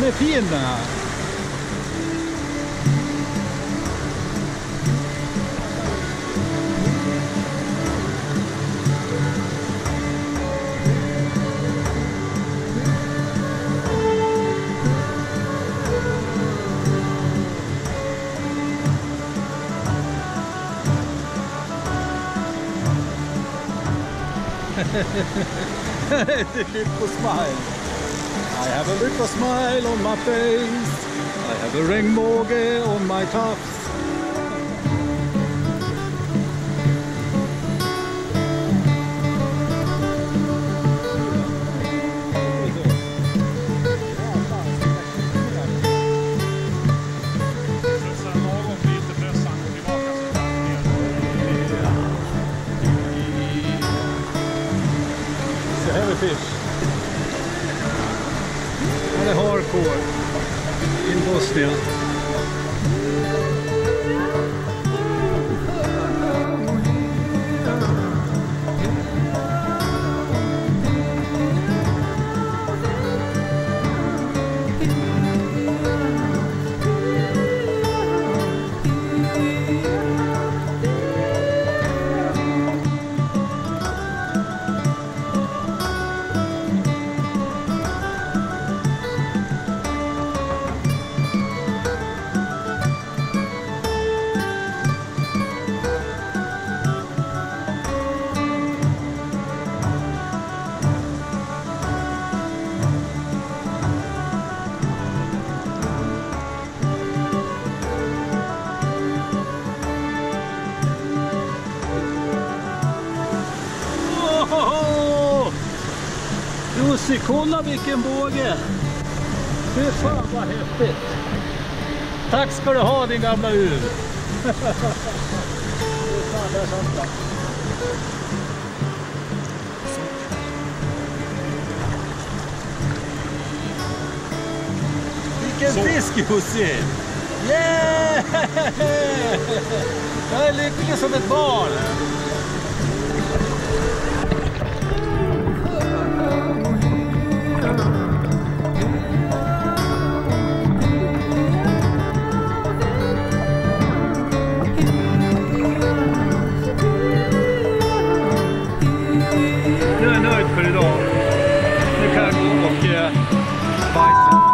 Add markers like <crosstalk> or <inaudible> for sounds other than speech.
Ne, tienda. Den muss man halten. Have a little smile on my face. I have a ring regnbåge on my tufts. Sen fortfarande hardcore i Bosnien. Jussi, kolla vilken båge! Fy fan vad häftigt! Tack ska du ha din gamla uv! <laughs> Vilken Så. fisk Jussi! Yeah! <laughs> Jag är lycklig som ett barn! Yeah. Bye.